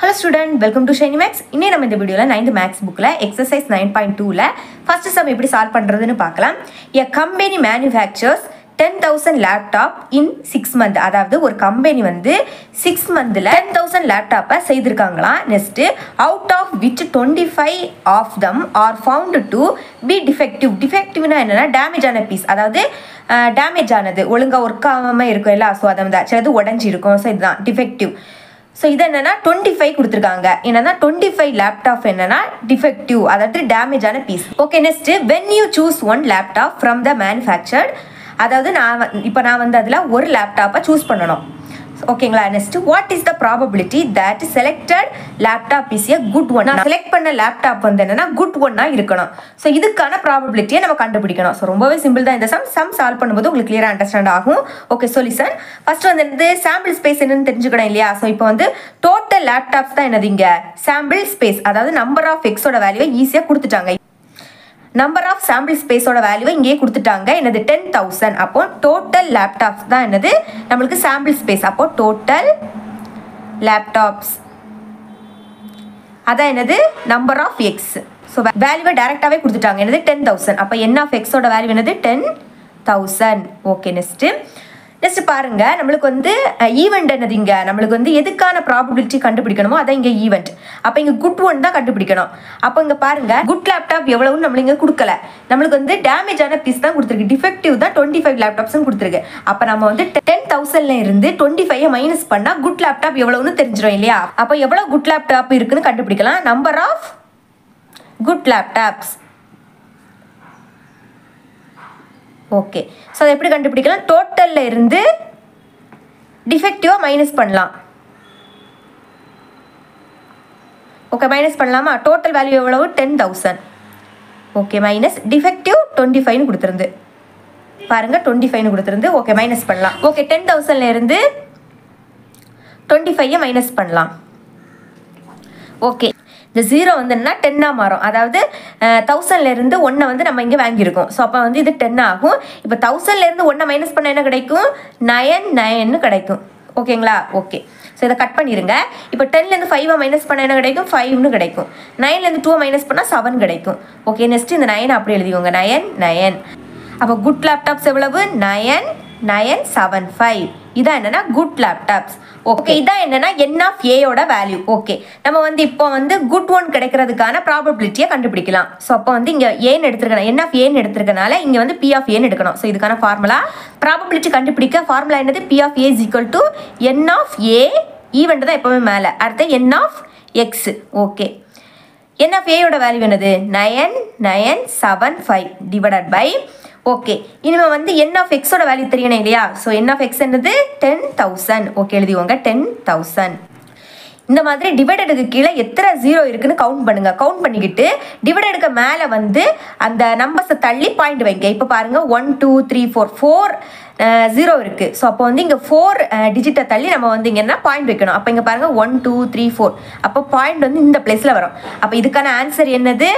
Hello student welcome to shiny maths இன்னும் நம்ம இந்த வீடியோவில் நைன்த் மேக்ஸ் புக்கில் எக்ஸசைஸ் நைன் பாயிண்ட் டூவில் ஃபஸ்ட்டு சம் எப்படி சால்வ் பண்ணுறதுன்னு பார்க்கலாம். A company manufactures ten thousand laptop in six month அதாவது ஒரு கம்பெனி வந்து சிக்ஸ் மந்தில் டென் தௌசண்ட் லேப்டாப்பை செய்திருக்காங்களாம். Next out of which twenty five of them are found to be defective டிஃபெக்டிவ்னா என்னென்னா டேமேஜ் ஆன பீஸ் அதாவது டேமேஜ் ஆனது. ஒழுங்காக ஒர்க் ஆகாமல் இருக்கும் இல்லை? ஸோ அதை சிலது உடஞ்சி இருக்கும் ஸோ இதுதான். டிஃபெக்டிவ் ஸோ இது என்னன்னா டுவெண்ட்டி ஃபைவ் கொடுத்துருக்காங்க. என்னன்னா டுவெண்ட்டி ஃபைவ் லேப்டாப் என்னன்னா டிஃபெக்டிவ் அதாவது டேமேஜ் ஆன piece okay next when you choose one laptop from the manufactured அதாவது நான் இப்போ நான் வந்து அதில் ஒரு லேப்டாப்பை சூஸ் பண்ணணும். ஓகேங்களா next what is the probability that selected laptop is a good one நான் செலக்ட் பண்ண லேப்டாப் வந்து என்னன்னா குட் ஒன்னாக இருக்கணும். ஸோ இதுக்கான ப்ராபபிலிட்டியை நம்ம கண்டுபிடிக்கணும். ஸோ ரொம்பவே சிம்பிள் தான் இந்த சம் சம் சால்வ் பண்ணும்போது உங்களுக்கு கிளியராக அண்டர்ஸ்டாண்ட் ஆகும். ஓகே சொல்யூஷன் ஃபர்ஸ்ட் வந்து என்னது? சாம்பிள் ஸ்பேஸ் என்னன்னு தெரிஞ்சுக்கணும் இல்லையா? ஸோ இப்போ வந்து டோட்டல் லேப்டாப்ஸ் தான் என்னது இங்கே? சாம்பிள் ஸ்பேஸ் அதாவது நம்பர் ஆஃப் எக்ஸோட வேல்யூவை ஈஸியாக கொடுத்துட்டாங்க. நம்பர் ஆஃப் சாம்பிள் ஸ்பேஸோட வேல்யூவை இங்கேயே கொடுத்துட்டாங்க. என்னது? டென் தௌசண்ட் அப்போ டோட்டல் லேப்டாப்ஸ் தான் என்னது? நம்மளுக்கு சாம்பிள் ஸ்பேஸ் அப்போ டோட்டல் லேப்டாப்ஸ் அதான் என்னது? நம்பர் ஆஃப் எக்ஸ் ஸோ வேல்யூவை டேரெக்டாகவே கொடுத்துட்டாங்க. என்னது? டென் தௌசண்ட் அப்போ என் ஆஃப் எக்ஸோட வேல்யூ என்னது? Ten thousand okay next next பாருங்க நம்மளுக்கு வந்து ஈவெண்ட் என்னது இங்கே? நம்மளுக்கு வந்து எதுக்கான ப்ராபபிலிட்டி கண்டுபிடிக்கணுமோ அதான் இங்கே ஈவெண்ட் அப்போ இங்கே குட் ஒன் தான் கண்டுபிடிக்கணும். அப்போ இங்கே பாருங்க குட் லேப்டாப் எவ்வளவுன்னு நம்மளுக்கு இங்கே கொடுக்கல. நம்மளுக்கு வந்து டேமேஜ் ஆன பீஸ் தான் கொடுத்துருக்கு. டிஃபெக்டிவ் தான் டுவெண்ட்டி ஃபைவ் லேப்டாப்ஸும் கொடுத்துருக்கு. அப்போ நம்ம வந்து டென் தௌசண்ட்ல இருந்து டுவெண்ட்டி ஃபைவ் மைனஸ் பண்ணால் குட் லேப்டாப் எவ்வளவுன்னு தெரிஞ்சிடும் இல்லையா? அப்போ எவ்வளோ குட் லேப்டாப் இருக்குன்னு கண்டுபிடிக்கலாம். Number of good laptops okay so அதை எப்படி கண்டுபிடிக்கலாம்? டோட்டலில் இருந்து டிஃபெக்டிவாக மைனஸ் பண்ணலாம். ஓகே மைனஸ் பண்ணலாமா? டோட்டல் வேல்யூ எவ்வளவு? Ten thousand okay minus defective twenty ஃபைவ்னு கொடுத்துருந்து. பாருங்கள் டுவெண்ட்டி ஃபைவ்னு கொடுத்துருந்து. ஓகே மைனஸ் பண்ணலாம். ஓகே டென் தௌசண்ட்ல இருந்து டுவெண்ட்டி ஃபைவை மைனஸ் பண்ணலாம். ஓகே இந்த ஜீரோ வந்து என்ன டென்னாக மாறும். அதாவது தௌசண்ட்லேருந்து ஒன்றை வந்து நம்ம இங்கே வாங்கியிருக்கோம். ஸோ அப்போ வந்து இது டென் ஆகும். இப்போ தௌசண்ட்லேருந்து ஒன்றை மைனஸ் பண்ண என்ன கிடைக்கும்? நயன் நயன்னு கிடைக்கும். ஓகேங்களா ஓகே ஸோ இதை கட் பண்ணிடுங்க இப்போ டென்லேருந்து ஃபைவை மைனஸ் பண்ண என்ன கிடைக்கும்? ஃபைவ்னு கிடைக்கும். நைன்லேருந்து டூவை மைனஸ் பண்ணால் செவன் கிடைக்கும். ஓகே நெக்ஸ்ட் இந்த நயன் அப்படி எழுதிக்கோங்க. நயன் நயன் அப்போ குட் லேப்டாப்ஸ் எவ்வளவு? நயன் நயன் செவன் ஃபைவ் இதான் என்னன்னா குட் லேப்டாப்ஸ் ஓகே இதான் என்னன்னா என் ஆஃப் ஏயோட வேல்யூ ஓகே நம்ம வந்து இப்போ வந்து குட் ஒன் கிடைக்கிறதுக்கான ப்ராபபிலிட்டியை கண்டுபிடிக்கலாம். ஸோ அப்போ வந்து இங்கே ஏன் எடுத்திருக்கணும். என் ஆஃப் ஏன் எடுத்திருக்கனால இங்கே வந்து பி ஆஃப் ஏன் எடுக்கணும். ஸோ இதுக்கான ஃபார்முலா ப்ராபபிலிட்டி கண்டுபிடிக்க ஃபார்முலா என்னது? P of A is equal to N of A event தான் எப்போவுமே மேலே. அடுத்து N of X okay N of ஏயோட value என்னது? Nine nine seven five divided by okay இனிமேல் வந்து என் ஆஃப் எக்ஸோட வேல்யூ தெரியணும் இல்லையா? ஸோ என் ஆஃப் எக்ஸ் என்னது? டென் தௌசண்ட் ஓகே எழுதிவோங்க டென் தௌசண்ட் இந்த மாதிரி டிவைடடுக்கு கீழே எத்தனை ஜீரோ இருக்குன்னு கவுண்ட் பண்ணுங்க. கவுண்ட் பண்ணிக்கிட்டு டிவைடடுக்கு மேலே வந்து அந்த நம்பர்ஸை தள்ளி பாயிண்ட் வைங்க. இப்போ பாருங்கள் one two three four four zero இருக்குது ஸோ அப்போ வந்து இங்கே ஃபோர் டிஜிட்டை தள்ளி நம்ம வந்து இங்கே என்ன? பாயிண்ட் வைக்கணும். அப்போ இங்கே பாருங்கள் ஒன் டூ த்ரீ ஃபோர் அப்போ பாயிண்ட் வந்து இந்த பிளேஸில் வரும். அப்போ இதுக்கான ஆன்சர் என்னது?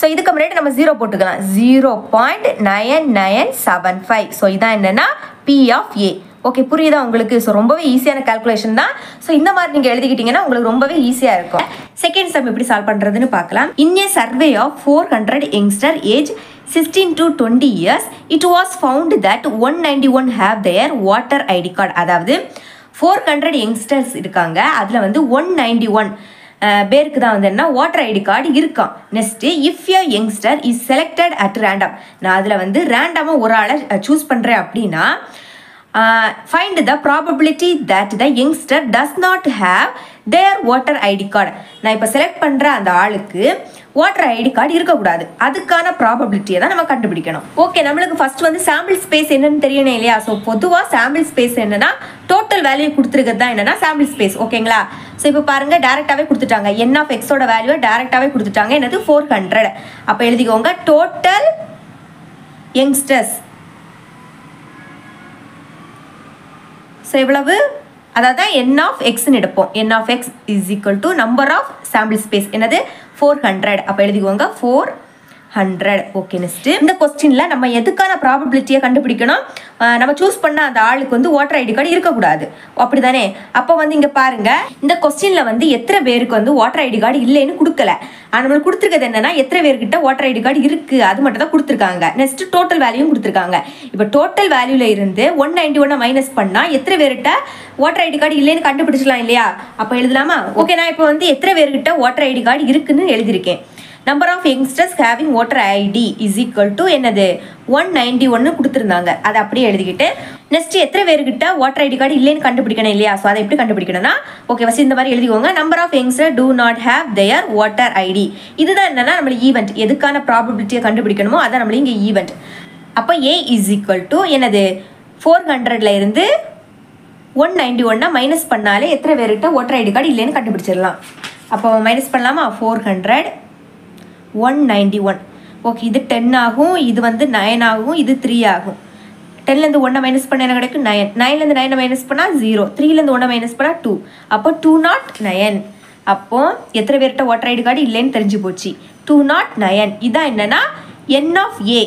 ஸோ இதுக்கு முன்னாடி நம்ம ஜீரோ போட்டுக்கலாம். Zero point nine nine seven five so இதான் என்னென்னா பி ஆஃப் ஏ ஓகே புரியுதா உங்களுக்கு? ஸோ ரொம்பவே ஈஸியான கால்குலேஷன் தான். ஸோ இந்த மாதிரி நீங்கள் எழுதிக்கிட்டீங்கன்னா உங்களுக்கு ரொம்பவே ஈஸியாக இருக்கும். செகண்ட் சம் எப்படி சால்வ் பண்ணுறதுன்னு பார்க்கலாம். In a survey of four hundred youngster age sixteen to twenty years it was found that one ninety one have their water ID card அதாவது ஃபோர் ஹண்ட்ரட் யங்ஸ்டர்ஸ் இருக்காங்க. அதில் வந்து ஒன் நைன்டி ஒன் பேருக்கு தான் வந்து என்ன? ஓட்டர் ஐடி கார்டு இருக்கான் next if your youngster is selected at random நான் அதில் வந்து ரேண்டமாக ஒரு ஆளை சூஸ் பண்ணுறேன் அப்படின்னா find the probability that the youngster does not have their water ID card நான் இப்போ செலக்ட் பண்ணுற அந்த ஆளுக்கு வாட்டர் ஐடி கார்டு இருக்கக்கூடாது. அதுக்கான ப்ராபபிலிட்டியை தான் நம்ம கண்டுபிடிக்கணும். ஓகே நம்மளுக்கு ஃபர்ஸ்ட் வந்து சாம்பிள் ஸ்பேஸ் என்னன்னு தெரியணும் இல்லையா? ஸோ பொதுவாக சாம்பிள் ஸ்பேஸ் என்னன்னா டோட்டல் வேல்யூ கொடுத்துருக்கிறது தான் என்னன்னா சாம்பிள் ஸ்பேஸ் ஓகேங்களா ஸோ இப்போ பாருங்கள் டேரெக்டாகவே கொடுத்துட்டாங்க. என் ஆஃப் எக்ஸோட வேல்யூவை டேரெக்டாகவே கொடுத்துட்டாங்க. என்னது ஃபோர் ஹண்ட்ரட் அப்போ எழுதிக்கோங்க டோட்டல் யங்ஸ்டர்ஸ் ஸோ எவ்வளவு அதாவது என் ஆஃப் எக்ஸ்ன்னு எடுப்போம். N of X is equal to number of sample space என்னது? ஃபோர் ஹண்ட்ரட் அப்போ எழுதிக்கோங்க. ஃபோர் ஹண்ட்ரட் ஓகே நெக்ஸ்ட் இந்த கொஸ்டினில் நம்ம எதுக்கான ப்ராபபிலிட்டியை கண்டுபிடிக்கணும்? நம்ம சூஸ் பண்ண அந்த ஆளுக்கு வந்து ஓட்டர் ஐடி கார்டு இருக்கக்கூடாது. அப்படிதானே அப்போ வந்து இங்கே பாருங்க. இந்த கொஸ்டினில் வந்து எத்தனை பேருக்கு வந்து ஓட்டர் ஐடி கார்டு இல்லைன்னு கொடுக்கல. ஆனால் நம்மளுக்கு கொடுத்துருக்கிறது என்னன்னா எத்தனை பேர்கிட்ட ஓட்டர் ஐடி கார்டு இருக்கு? அது மட்டும் தான் கொடுத்துருக்காங்க. நெக்ஸ்ட் டோட்டல் வேல்யூ கொடுத்துருக்காங்க. இப்போ டோட்டல் வேல்யூல இருந்து ஒன் நைன்டி ஒன்னை மைனஸ் பண்ணா எத்தனை பேர்கிட்ட ஓட்டர் ஐடி கார்டு இல்லைன்னு கண்டுபிடிச்சிடலாம் இல்லையா? அப்போ எழுதலாமா? ஓகே நான் இப்போ வந்து எத்தனை பேர்கிட்ட ஓட்டர் ஐடி கார்டு இருக்குன்னு எழுதியிருக்கேன். Number of youngsters having voter ID is equal to என்னது? ஒன் நைன்டி ஒன்று கொடுத்துருந்தாங்க. அதை அப்படியே எழுதிக்கிட்டு நெக்ஸ்ட் எத்தனை பேர்கிட்ட ஓட்டர் ஐடி கார்டு இல்லைன்னு கண்டுபிடிக்கணும் இல்லையா? ஸோ அதை எப்படி கண்டுபிடிக்கணும்னா ஓகே ஃபஸ்ட் இந்த மாதிரி எழுதிக்கோங்க. Number of youngster do not have their voter ID இதுதான் என்னன்னா நம்மளுக்கு ஈவெண்ட் எதுக்கான ப்ராபபிலிட்டியை கண்டுபிடிக்கணுமோ அதான் நம்மளுக்கு இங்கே ஈவெண்ட் அப்போ ஏ இஸ் ஈக்குவல் டு என்னது? ஃபோர் ஹண்ட்ரட்ல இருந்து ஒன் நைன்டி ஒன்னா மைனஸ் பண்ணாலே எத்தனை பேர்கிட்ட ஓட்டர் ஐடி கார்டு இல்லைன்னு கண்டுபிடிச்சிடலாம். அப்போ மைனஸ் பண்ணலாமா? Four hundred one ninety one okay இது டென் ஆகும் இது வந்து நைன் ஆகும் இது த்ரீ ஆகும். டென்லேருந்து ஒன்றை மைனஸ் பண்ண என்ன கிடைக்கும்? நயன் நைன்லேருந்து நைனை மைனஸ் பண்ணால் ஜீரோ த்ரீலேருந்து ஒன்றை மைனஸ் பண்ணால் டூ அப்போ டூ நாட் நயன் அப்போது எத்தனை பேர்கிட்ட ஓட்டர் ஐடி கார்டு இல்லைன்னு தெரிஞ்சு போச்சு. டூ நாட் நயன் இதான் என்னன்னா என் ஆஃப் ஏ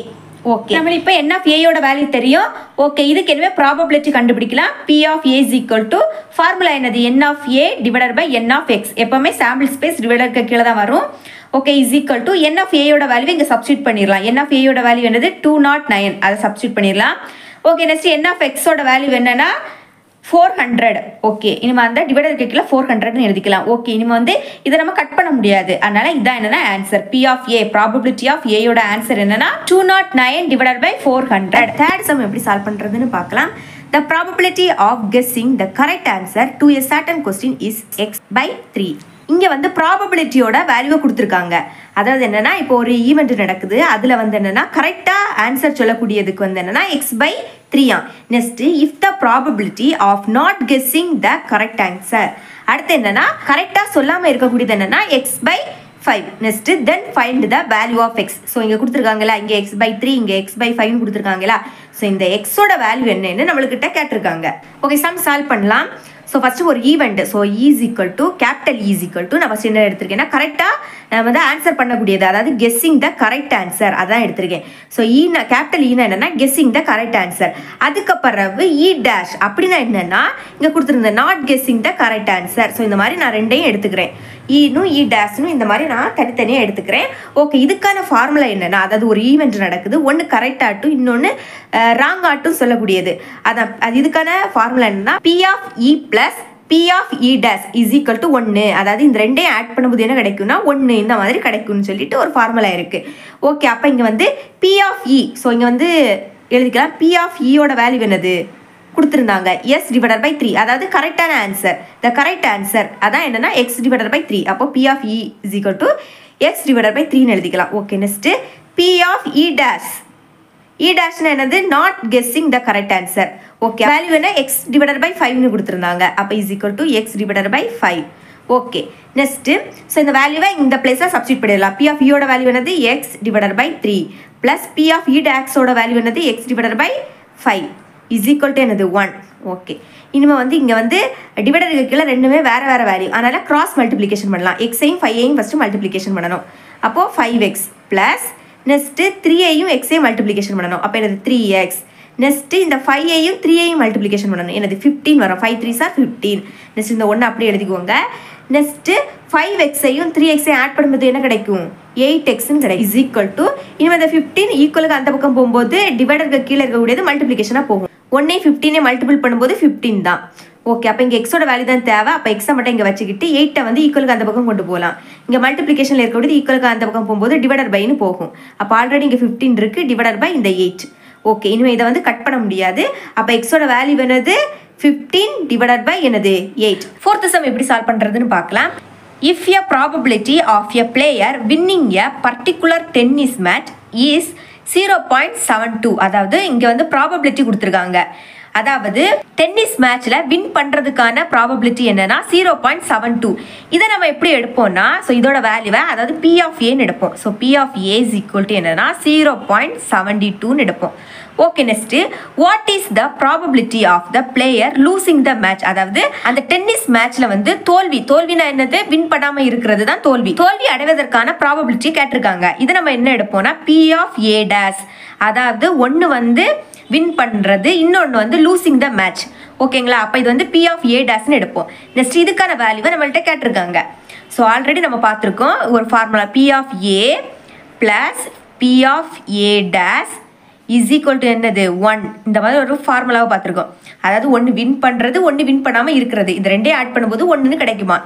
ஓகே நம்ம இப்போ என் ஆஃப் ஏயோட வேல்யூ தெரியும். ஓகே இதுக்கு எனவே ப்ராபபிலிட்டி கண்டுபிடிக்கலாம். P of A is equal to formula என்னது? N of A divided by N of X எப்பவுமே சாம்பிள் ஸ்பேஸ் டிவைடருக்கு கீழே தான் வரும். Okay is equal to N of ஏயோட value இங்கே சப்ஸ்டியூட் பண்ணிடலாம் என் ஆஃப் ஏயோட வேல்யூ என்னது? டூ நாட் நைன் அதை சப்ஸ்டியூட் பண்ணிடலாம் ஓகே நெக்ஸ்ட் என் ஆஃப் எக்ஸோட வேல்யூ என்னன்னா? ஃபோர் ஹண்ட்ரட் ஓகே இனிமே அந்த டிவைடர் கேட்கல ஃபோர் ஹண்ட்ரட்னு எழுதிக்கலாம். ஓகே இனிமே வந்து இதை நம்ம கட் பண்ண முடியாது. அதனால இதான் என்னன்னா answer P of A probability of ஏயோட answer என்னன்னா? Two naught nine divided by four hundred third sum எப்படி சால்வ் பண்ணுறதுன்னு பார்க்கலாம். The probability of guessing the correct answer to a certain question is x by 3. இங்கே வந்து ப்ராபபிலிட்டியோட வேல்யூவை கொடுத்துருக்காங்க. அதாவது என்னென்னா இப்போ ஒரு ஈவெண்ட் நடக்குது. அதில் வந்து என்னென்னா கரெக்டாக ஆன்சர் சொல்லக்கூடியதுக்கு வந்து என்னென்னா X by த்ரீயா next if the probability of not guessing the correct answer அடுத்து என்னென்னா கரெக்டாக சொல்லாமல் இருக்கக்கூடியது என்னன்னா X by five next then find the value of X so இங்கே கொடுத்துருக்காங்களா இங்கே எக்ஸ் பை த்ரீ இங்கே எக்ஸ் பை ஃபைவ்னு கொடுத்துருக்காங்களா ஸோ இந்த எக்ஸோட வேல்யூ என்னன்னு நம்மளுக்கிட்ட கேட்டிருக்காங்க. ஓகே சம் சால்வ் பண்ணலாம். ஸோ ஃபஸ்ட்டு ஒரு event so is equal to capital is equal to நான் ஃபஸ்ட் என்ன எடுத்திருக்கேன்னா கரெக்டாக நான் வந்து ஆன்சர் பண்ணக்கூடியது. அதாவது கெஸ்ஸிங் த கரெக்ட் ஆன்சர் அதான் எடுத்திருக்கேன். ஸோ ஈனா கேபிட்டல் ஈனா என்னன்னா கெஸ்ஸிங் த கரெக்ட் ஆன்சர் அதுக்கப்புறம் இ டேஷ் அப்படின்னா என்னன்னா இங்கே கொடுத்துருந்தேன் not guessing the correct answer so இந்த மாதிரி நான் ரெண்டையும் எடுத்துக்கிறேன். E ஈனும் இ e டேஷ்னும் இந்த மாதிரி நான் தனித்தனியாக எடுத்துக்கிறேன். ஓகே இதுக்கான ஃபார்முலா என்னென்னா அதாவது ஒரு ஈவெண்ட் நடக்குது. ஒன்று கரெக்ட் ஆட்டும் இன்னொன்று ராங் ஆட்டும் சொல்லக்கூடியது. அதான் அது இதுக்கான ஃபார்முலா என்னன்னா P of E plus P of E dash is equal to ஒன்று அதாவது இந்த ரெண்டையும் ஆட் பண்ணும்போது என்ன கிடைக்கும்னா ஒன்று இந்த மாதிரி கிடைக்கும்னு சொல்லிட்டு ஒரு ஃபார்முலா இருக்குது ஓகே அப்போ இங்கே வந்து P of E e. So இங்கே வந்து எழுதிக்கலாம். பி ஆஃப் இயோட வேல்யூ என்னது? கொடுத்துருந்தாங்க. எஸ் டிவைடட் பை த்ரீ அதாவது கரெக்டான ஆன்சர் த கரெக்ட் ஆன்சர் அதான் என்னென்னா எக்ஸ் டிவைடட் பை த்ரீ அப்போ P of E is equal to X divided by த்ரீன்னு எழுதிக்கலாம். Okay next P of E dash E E டேஷ்னு என்னது? Not guessing the correct answer okay value என்ன? X divided by ஃபைவ்னு கொடுத்துருந்தாங்க. அப்போ is equal to X divided by five okay next so இந்த வேல்யூவை இந்த பிளேஸில் சப்ஸ்டியூட் பண்ணிடலாம். பி ஆஃப் இயோட வேல்யூ என்னது? X divided by three plus P of E டேக்ஸோட value என்னது? X divided by five is equal to என்னது? ஒன் ஓகே இனிமேல் வந்து இங்கே வந்து டிவைடருக்கு கீழே ரெண்டுமே வேறு வேறு வேல்யூ அதனால் கிராஸ் மல்டிப்ளிகேஷன் பண்ணலாம். எக்ஸையும் ஃபைவையும் ஃபஸ்ட்டு மல்டிப்ளிகேஷன் பண்ணணும். அப்போது ஃபைவ் எக்ஸ் ப்ளஸ் நெக்ஸ்ட்டு த்ரீயையும் எக்ஸையும் மல்டிப்ளிகேஷன் பண்ணணும். அப்போ எனது த்ரீ எக்ஸ் நெக்ஸ்ட்டு இந்த ஃபைவையும் த்ரீயையும் மல்டிப்ளிகேஷன் பண்ணணும். எனது ஃபிஃப்டீன் வரும். Five three sir fifteen next இந்த ஒன்று அப்படியே எழுதிக்கோங்க. நெக்ஸ்ட்டு ஃபைவ் எக்ஸையும் த்ரீ எக்ஸையும் ஆட் பண்ணும்போது என்ன கிடைக்கும்? எயிட் எக்ஸ்னு கிடைக்கும். இஸ் ஈக்குவல் டு இனிமேல் இந்த ஃபிஃப்டீன் ஈக்குவலுக்கு அந்த பக்கம் போகும்போது டிவைடருக்கு கீழே இருக்கக்கூடியது மல்டிப்ளிகேஷனாக போகும். ஒன்னே ஃபிஃப்டீனே மல்டிபிள் பண்ணும்போது ஃபிஃப்டீன் தான். ஓகே அப்போ இங்கே எக்ஸோட வேல்யூ தான் தேவை. அப்போ எக்ஸை மட்டும் இங்கே வச்சுக்கிட்டு எயிட்டை வந்து ஈக்குவலுக்கு அந்த பக்கம் கொண்டு போகலாம். இங்கே மல்டிப்ளிகேஷனில் இருக்கக்கூடியது ஈக்குவலுக்கு அந்த பக்கம் போகும்போது டிவைடர் பைன்னு போகும். அப்போ ஆல்ரெடி இங்கே ஃபிஃப்டீன் இருக்குது டிவைடர் பை இந்த எயிட் ஓகே இனிமேல் இதை வந்து கட் பண்ண முடியாது. அப்போ எக்ஸோட வேல்யூ என்னது? ஃபிஃப்டீன் டிவைடட் பை என்னது? எயிட் ஃபோர்த்து சம் எப்படி சால்வ் பண்ணுறதுன்னு பார்க்கலாம். If a probability of a player winning a particular tennis match is zero point seven two அதாவது இங்கே வந்து ப்ராபபிலிட்டி கொடுத்துருக்காங்க. அதாவது டென்னிஸ் மேட்ச்ல வின் பண்றதுக்கான ப்ராபபிலிட்டி என்னன்னா ஜீரோ பாயிண்ட் செவன் டூ இதை நம்ம எப்படி எடுப்போம்னா ஸோ இதோட வேல்யூவை அதாவது பி ஆஃப் ஏன்னு எடுப்போம். So P of A is equal to என்னன்னா ஜீரோ பாயிண்ட் செவன்டி டூன்னு எடுப்போம். Okay next what is the probability of the player losing the match அதாவது அந்த டென்னிஸ் மேட்ச்ல வந்து தோல்வி தோல்வினா என்னது? வின் பண்ணாம இருக்கிறது தான் தோல்வி. தோல்வி அடைவதற்கான ப்ராபபிலிட்டி கேட்டிருக்காங்க. இது நம்ம என்ன எடுப்போம்னா பி ஆஃப் ஏ டேஸ் அதாவது ஒன்று வந்து வின் பண்ணுறது இன்னொன்று வந்து லூசிங் த மேட்ச் ஓகேங்களா அப்போ இது வந்து பி ஆஃப் ஏ டேஸ்னு எடுப்போம். நெக்ஸ்ட் இதுக்கான வேல்யூவை நம்மள்கிட்ட கேட்டிருக்காங்க. ஸோ ஆல்ரெடி நம்ம பார்த்துருக்கோம். ஒரு formula P of A plus P of A dash is equal to என்னது? ஒன் இந்த மாதிரி ஒரு ஃபார்முலாவை பார்த்துருக்கோம். அதாவது ஒன்று வின் பண்ணுறது ஒன்று வின் பண்ணாமல் இருக்கிறது. இந்த ரெண்டே ஆட் பண்ணும்போது ஒன்றுன்னு கிடைக்குமா?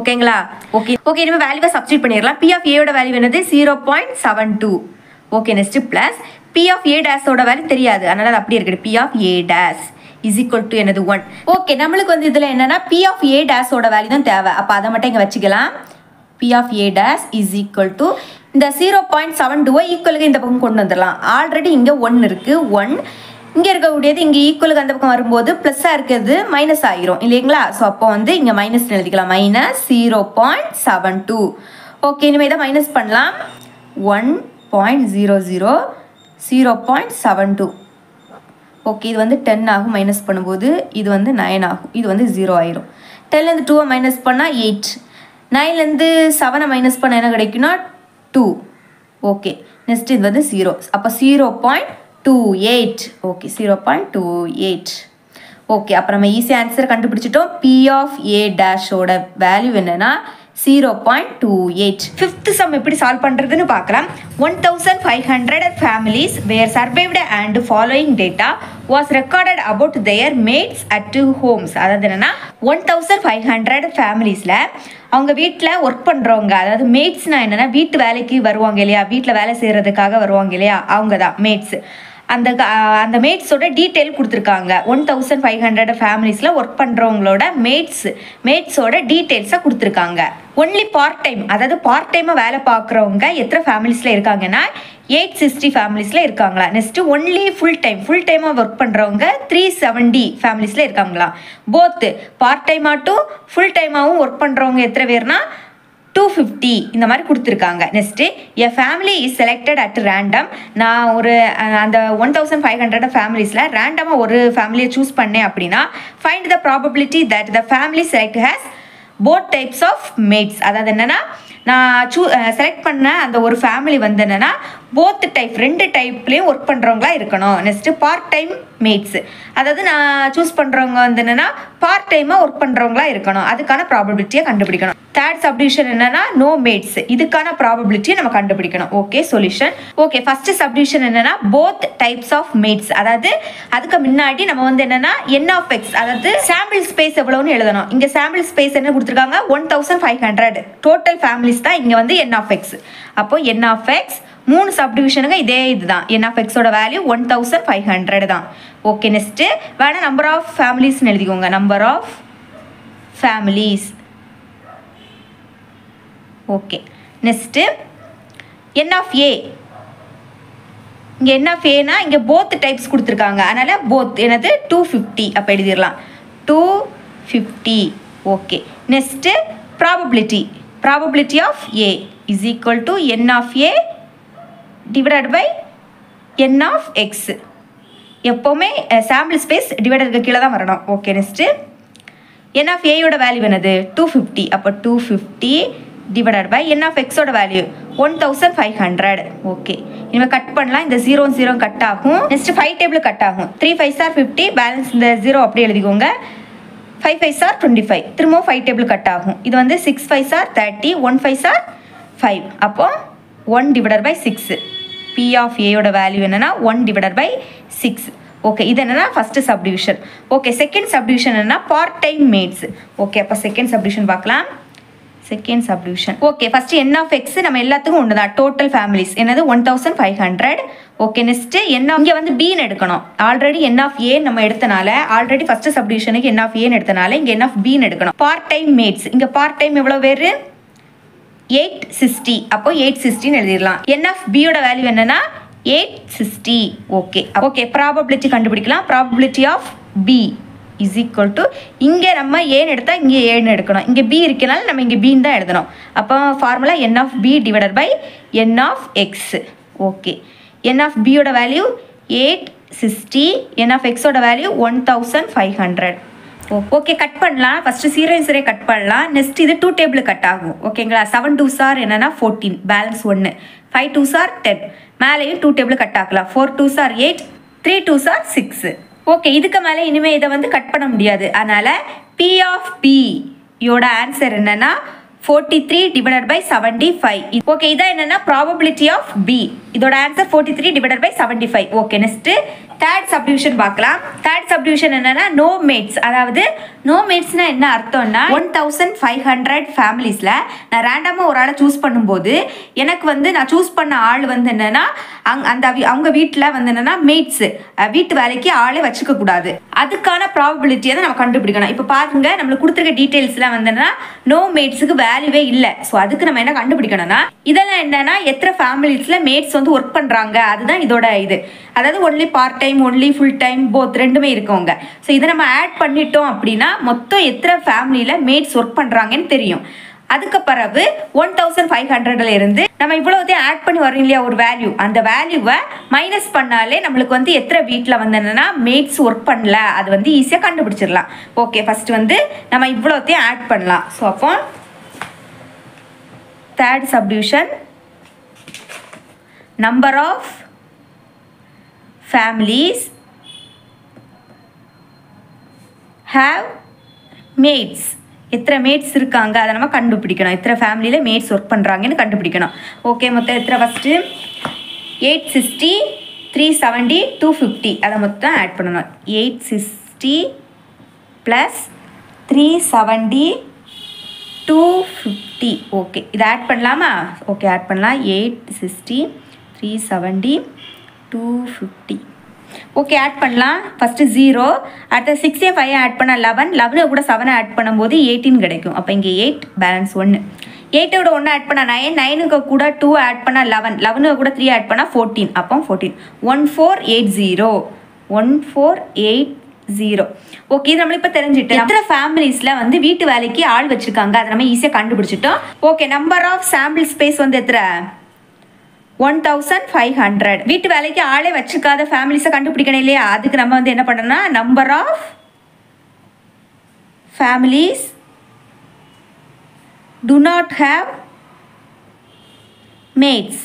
ஓகேங்களா ஓகே ஓகே இனிமேல் வேல்யூவை சப்ஸ்டியூட் பண்ணிடலாம். பி ஆஃப் ஏயோட வேல்யூ என்னது? Zero point seven two okay next plus P of A டேஸோட வேலை தெரியாது. அதனால் அது அப்படியே இருக்குது. P of A dash is equal to எனது ஒன் ஓகே நம்மளுக்கு வந்து இதில் என்னன்னா பி ஆஃப் ஏ டேஸோட வேல்யூ தான் தேவை. அப்போ அதை மட்டும் இங்கே வச்சுக்கலாம். P of A dash is equal to இந்த ஜீரோ பாயிண்ட் செவன் டூவை ஈக்குவலுக்கு இந்த பக்கம் கொண்டு வந்துடலாம். ஆல்ரெடி இங்கே ஒன் இருக்குது ஒன் இங்கே இருக்கக்கூடியது இங்கே ஈக்குவலுக்கு அந்த பக்கம் வரும்போது ப்ளஸ்ஸாக இருக்கிறது மைனஸ் ஆகிரும் இல்லைங்களா? ஸோ அப்போ வந்து இங்கே மைனஸ் எழுதிக்கலாம். Minus zero point seven two okay இனிமேல் தான் மைனஸ் பண்ணலாம். One point zero zero zero point seven two okay இது வந்து டென் ஆகும் மைனஸ் பண்ணும்போது இது வந்து நைன் ஆகும். இது வந்து ஜீரோ ஆயிரும். டென்லேருந்து டூவை மைனஸ் பண்ணால் எயிட் நைன்லேருந்து செவனை மைனஸ் பண்ண என்ன கிடைக்குன்னா டூ ஓகே நெக்ஸ்ட் இது வந்து ஜீரோ அப்போ zero point two eight okay zero point two eight okay அப்போ நம்ம ஈஸி ஆன்சர் கண்டுபிடிச்சிட்டோம். பி ஆஃப் ஏ டேஷோட வேல்யூ என்னென்னா zero point two eight fifth sum எப்படி சால்வ் பண்ணுறதுன்னு பார்க்கலாம். One thousand five hundred families were surveyed and following data was recorded about their maids at two homes அதாவது என்னென்னா one thousand five hundred ஃபேமிலிஸில் அவங்க வீட்டில் ஒர்க் பண்ணுறவங்க அதாவது மேட்ஸ்னால் என்னென்னா வீட்டு வேலைக்கு வருவாங்க இல்லையா? வீட்டில் வேலை செய்கிறதுக்காக வருவாங்க இல்லையா? அவங்க தான் மேட்ஸ் அந்த க- அந்த மேட்ஸோட டீட்டெயில் கொடுத்துருக்காங்க. ஒன் தௌசண்ட் ஃபைவ் ஹண்ட்ரட் ஃபேமிலிஸில் ஒர்க் பண்ணுறவங்களோட மேட்ஸ் மேட்ஸோட டீட்டெயில்ஸை கொடுத்துருக்காங்க. ஒன்லி பார்ட் டைம் அதாவது பார்ட் டைமாக வேலை பார்க்குறவங்க எத்தனை ஃபேமிலிஸில் இருக்காங்கன்னா எயிட் சிக்ஸ்டி ஃபேமிலிஸில் இருக்காங்களா. Next only full time full டைமாக ஒர்க் பண்ணுறவங்க த்ரீ செவன்டி ஃபேமிலிஸில் இருக்காங்களா போத்து பார்ட் டைமாகட்டும் ஃபுல் டைமாகவும் ஒர்க் பண்ணுறவங்க எத்தனை பேர்னா டூ ஃபிஃப்டி இந்த மாதிரி கொடுத்துருக்காங்க. Next a family is selected at random நான் ஒரு அந்த ஒன் தௌசண்ட் ஃபைவ் ஹண்ட்ரட் ஃபேமிலிஸில் ரேண்டமாக ஒரு ஃபேமிலியை சூஸ் பண்ணேன் அப்படின்னா find the probability that the family select has both types of maids அதாவது என்னென்னா நான் சூ செலக்ட் பண்ண அந்த ஒரு ஃபேமிலி வந்து என்னென்னா போத் டைப் ரெண்டு டைப்லேயும் ஒர்க் பண்ணுறவங்களா இருக்கணும். நெக்ஸ்ட்டு பார்ட் டைம் மேட்ஸு அதாவது நான் சூஸ் பண்ணுறவங்க வந்து என்னென்னா பார்ட் டைமாக ஒர்க் பண்ணுறவங்களா இருக்கணும். அதுக்கான ப்ராபபிலிட்டியை கண்டுபிடிக்கணும். தேர்ட் சப்டிவிஷன் என்னென்னா நோ மேட்ஸ் இதுக்கான ப்ராபபிலிட்டியை நம்ம கண்டுபிடிக்கணும். Okay solution okay first subdivision என்னென்னா போத் டைப்ஸ் ஆஃப் மேட்ஸ் அதாவது அதுக்கு முன்னாடி நம்ம வந்து என்னென்னா என் ஆஃப் எக்ஸ் அதாவது சாம்பிள் ஸ்பேஸ் எவ்வளோன்னு எழுதணும். இங்கே சாம்பிள் ஸ்பேஸ் என்ன கொடுத்துருக்காங்க? One thousand five hundred total families தான் இங்கே வந்து என் ஆஃப் எக்ஸ் அப்போ என் ஆஃப் எக்ஸ் மூணு சப்டிவிஷனுக்கு இதே இதுதான். என் ஆஃப் எக்ஸோட value one thousand five hundred தான். ஓகே நெக்ஸ்ட்டு வேணால் நம்பர் ஆஃப் ஃபேமிலிஸ்னு எழுதிக்கோங்க. Number of families okay next N of A இங்கே என்ன ஆஃப் ஏனா இங்கே போத் டைப்ஸ் கொடுத்துருக்காங்க. அதனால் போத் என்னது? டூ ஃபிஃப்டி அப்போ எழுதிடலாம். Two fifty okay next probability probability of A is equal to N of A divided by N of X எப்போவுமே சாம்பிள் ஸ்பேஸ் டிவைடருக்கு கீழே தான் வரணும். ஓகே நெக்ஸ்ட்டு என் ஆஃப் ஏயோட வேல்யூ என்னது? டூ ஃபிஃப்டி அப்போ two fifty divided by N of எக்ஸோட value one thousand five hundred okay இனிமேல் கட் பண்ணலாம். இந்த ஜீரோ ஜீரோ கட் ஆகும். நெக்ஸ்ட் ஃபைவ் டேபிள் கட் ஆகும். Three fives are fifty balance இந்த ஜீரோ அப்படியே எழுதிக்கோங்க. Five fives are twenty five திரும்பவும் ஃபைவ் டேபிள் கட் ஆகும். இது வந்து six fives are thirty one fives are five அப்போது one divided by six P of ஏயோட value என்னென்னா one divided by six okay இது என்னென்னா first subdivision okay second subdivision என்னென்னா part time maids okay அப்போ second subdivision பார்க்கலாம். Second subdivision okay first N of X நம்ம எல்லாத்துக்கும் ஒன்று தான் டோட்டல் ஃபேமிலிஸ் என்னது one thousand five hundred okay next என்ன இங்கே வந்து பின்னு எடுக்கணும். ஆல்ரெடி என் ஆஃப் ஏ நம்ம எடுத்தனால ஆல்ரெடி ஃபஸ்ட்டு சப்டிவிஷனுக்கு என் ஆஃப் ஏன்னு எடுத்தனால இங்கே என் ஆஃப் பின்னு எடுக்கணும். பார்ட் டைம் மேட்ஸ் இங்கே பார்ட் டைம் எவ்வளோ பேர்? எயிட் சிக்ஸ்டி அப்போ எயிட் சிக்ஸ்டின்னு எழுதிடலாம். என் ஆஃப் பியோட வேல்யூ என்னன்னா eight sixty okay okay probability கண்டுபிடிக்கலாம். Probability of B is equal to இங்கே நம்ம ஏன்னு எடுத்தால் இங்கே ஏன்னு எடுக்கணும். இங்கே பி இருக்கனால நம்ம இங்கே பின்னு தான் எழுதணும். அப்போ formula N of B divided by N of X okay N of பியோட value eight sixty N of எக்ஸோட value one thousand five hundred okay cut பண்ணலாம். ஃபஸ்ட்டு சீரியஸரே கட் பண்ணலாம். நெக்ஸ்ட் இது டூ டேபிள் கட் ஆகும். ஓகேங்களா செவன் டூ சார் என்னன்னா fourteen balance ஒன்று ஃபைவ் டூ சார் டென் மேலேயும் டூ டேபிள் கட் ஆக்கலாம். Four twos are eight three twos are six okay இதுக்கு மேலே இனிமேல் இதை வந்து கட் பண்ண முடியாது. அதனால் பி ஆஃப் பி யோட ஆன்சர் என்னென்னா forty three divided by seventy five okay இதான் என்னன்னா ப்ராபபிலிட்டி ஆஃப் பி இதோட answer forty three divided by seventy five okay next third subdivision பார்க்கலாம். தேர்ட் சப்டிவிஷன் என்னன்னா நோ மேட்ஸ் அதாவது நோ மேட்ஸ்னா என்ன அர்த்தம்னா ஒன் தௌசண்ட் ஃபைவ் ஹண்ட்ரட் ஃபேமிலிஸில் நான் ரேண்டமாக ஒரு ஆளை சூஸ் பண்ணும்போது எனக்கு வந்து நான் சூஸ் பண்ண ஆள் வந்து என்னன்னா அங் அந்த அவங்க வீட்டில் வந்து என்னன்னா மேட்ஸ் வீட்டு வேலைக்கு ஆளே வச்சுக்க கூடாது அதுக்கான ப்ராபபிலிட்டியை தான் நம்ம கண்டுபிடிக்கணும். இப்போ பாருங்க நம்மளுக்கு கொடுத்துருக்க டீட்டெயில்ஸ்லாம் வந்துன்னா நோ மேட்ஸுக்கு வேல்யூவே இல்லை. ஸோ அதுக்கு நம்ம என்ன கண்டுபிடிக்கணும்னா இதெல்லாம் என்னன்னா எத்தனை ஃபேமிலிஸில் மேட்ஸ் வந்து ஒர்க் பண்ணுறாங்க அதுதான் இதோட இது. அதாவது only part time only full time both ரெண்டுமே இருக்கவங்க. ஸோ இதை நம்ம ஆட் பண்ணிட்டோம் அப்படின்னா மொத்தம் எத்தனை ஃபேமிலியில் மேட்ஸ் ஒர்க் பண்ணுறாங்கன்னு தெரியும். அதுக்கு பிறகு ஒன் தௌசண்ட் ஃபைவ் ஹண்ட்ரட்ல இருந்து நம்ம இவ்வளோத்தையும் ஆட் பண்ணி வரோம் இல்லையா ஒரு வேல்யூ அந்த வேல்யூவை மைனஸ் பண்ணாலே நம்மளுக்கு வந்து எத்தனை வீட்டில் வந்து என்னன்னா மேட்ஸ் ஒர்க் பண்ணல. அது வந்து ஈஸியாக கண்டுபிடிச்சிடலாம். ஓகே ஃபர்ஸ்ட் வந்து நம்ம இவ்வளோத்தையும் ஆட் பண்ணலாம். ஸோ அப்போ third subdivision number of families have maids எத்தனை மேட்ஸ் இருக்காங்க அதை நம்ம கண்டுபிடிக்கணும். எத்தனை ஃபேமிலியில் மேட்ஸ் ஒர்க் பண்ணுறாங்கன்னு கண்டுபிடிக்கணும். ஓகே மொத்தம் எத்தனை first eight sixty three seventy two fifty அதை மொத்தம் ஆட் பண்ணணும். Eight sixty plus three seventy two fifty okay இதை ஆட் பண்ணலாமா? ஓகே ஆட் பண்ணலாம். Eight sixty three seventy two fifty okay add பண்ணலாம். ஃபஸ்ட்டு ஜீரோ அடுத்த சிக்ஸே ஃபைவ் ஆட் பண்ண லெவன் லெவனை கூட செவனை ஆட் பண்ணும்போது எயிட்டீன் கிடைக்கும். அப்போ இங்கே எயிட் பேலன்ஸ் ஒன்று எயிட்டோட ஒன்று ஆட் பண்ணால் நைன் நைனுக்கு கூட டூ ஆட் பண்ணால் லெவன் லெவனுக்கு கூட த்ரீ ஆட் பண்ணால் ஃபோர்டீன் அப்போ fourteen one four eight zero one four eight zero okay இது நம்ம இப்போ தெரிஞ்சுட்டு எத்தனை ஃபேமிலிஸில் வந்து வீட்டு வேலைக்கு ஆள் வச்சுருக்காங்க? அதை நம்ம ஈஸியாக கண்டுபிடிச்சிட்டோம். Okay number of sample space வந்து எத்தனை? ஒன் தௌசண்ட் ஃபைவ் ஹண்ட்ரட் வீட்டு வேலைக்கு ஆளே வச்சுக்காத ஃபேமிலிஸை கண்டுபிடிக்கணும் இல்லையா? அதுக்கு நம்ம வந்து என்ன பண்ணணும்னா number of families do not have maids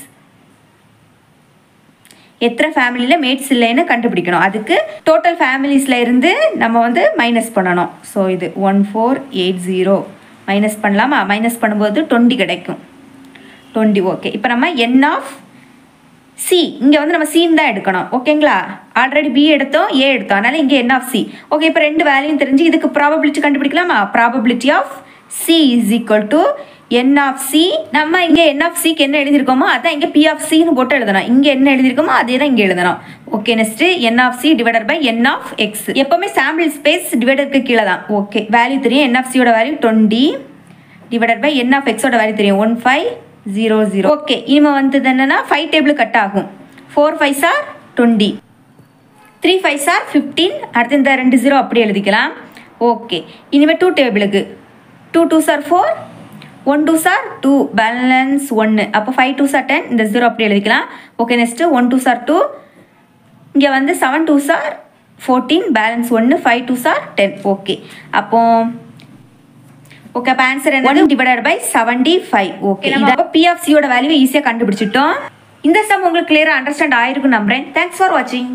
எத்தனை ஃபேமிலியில் மேட்ஸ் இல்லைன்னு கண்டுபிடிக்கணும். அதுக்கு டோட்டல் ஃபேமிலிஸில் இருந்து நம்ம வந்து மைனஸ் பண்ணணும். ஸோ இது one four eight zero minus பண்ணலாமா? மைனஸ் பண்ணும்போது டுவெண்ட்டி கிடைக்கும். டுவெண்ட்டி ஓகே இப்போ நம்ம என் ஆஃப் சி இங்கே வந்து நம்ம சீன் தான் எடுக்கணும். ஓகேங்களா ஆல்ரெடி பி எடுத்தோம் ஏ எடுத்தோம். அதனால் இங்கே என் ஆஃப் சி ஓகே இப்போ ரெண்டு வேல்யூயும் தெரிஞ்சு இதுக்கு probability கண்டுபிடிக்கலாமா? Probability of C is equal to N of C நம்ம இங்கே என் ஆஃப் சிக்கு என்ன எழுதியிருக்கோமோ அதான் இங்கே பி ஆஃப் சின்னு போட்டு எழுதணும். இங்கே என்ன எழுதியிருக்கோமோ அதே தான் இங்கே எழுதணும். Okay next N of C divided by N of X எப்போவுமே சாம்பிள் ஸ்பேஸ் டிவைடருக்கு கீழே தான். ஓகே வேல்யூ தெரியும். என் ஆஃப் சியோட value twenty divided by N of எக்ஸோட வேல்யூ தெரியும். One five zero zero okay இனிமே வந்தது என்னென்னா ஃபைவ் டேபிள் கட் ஆகும். Four fives are twenty three fives are fifteen அடுத்து இந்த ரெண்டு ஜீரோ அப்படி எழுதிக்கலாம். ஓகே இனிமேல் டூ டேபிளுக்கு two twos are four one twos are two balance ஒன்று அப்போ ஃபைவ் டூ சார் டென் இந்த ஜீரோ அப்படி எழுதிக்கலாம். Okay next one twos are two இங்கே வந்து seven twos are fourteen balance ஒன்று five twos are ten okay அப்போது ஓகே அப்போ ஆன்சர் என்ன divided by seventy five okay நம்ம அப்போ பி ஆஃப் சியோட வேல்யூ ஈஸியாக கண்டுபிடிச்சிட்டோம். இந்த சம் உங்களுக்கு கிளியராக அண்டர்ஸ்டாண்ட் ஆயிருக்கும் நம்புறேன். தேங்க்ஸ் ஃபார் வாட்சிங்